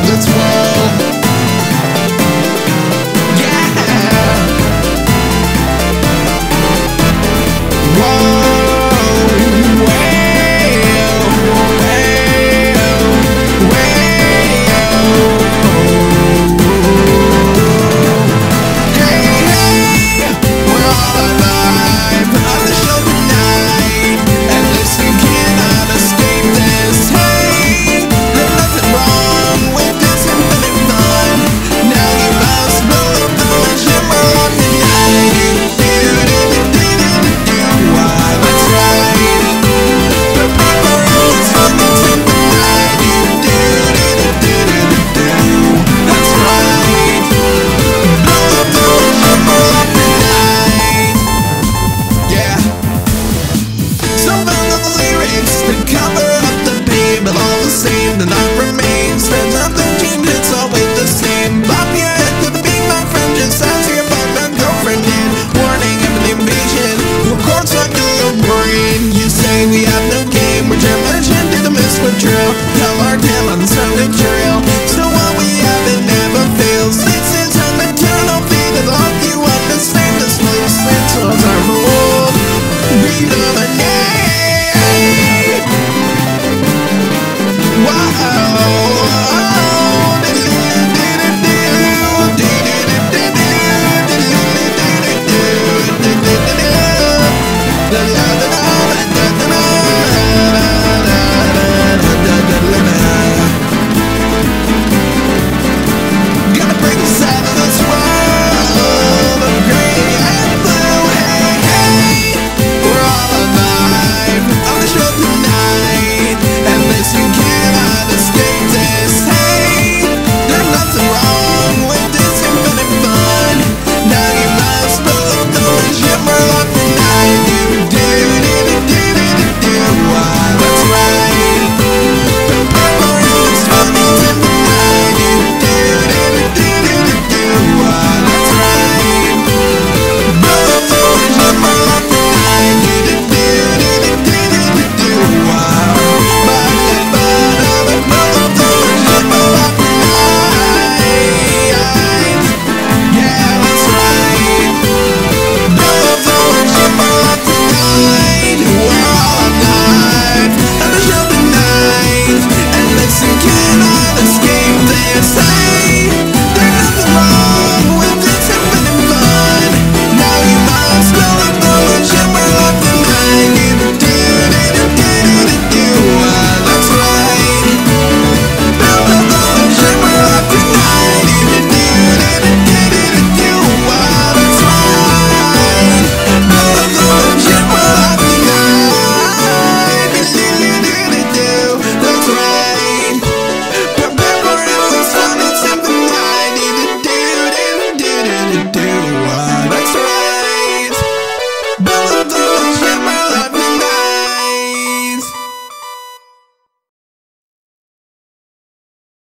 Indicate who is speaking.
Speaker 1: us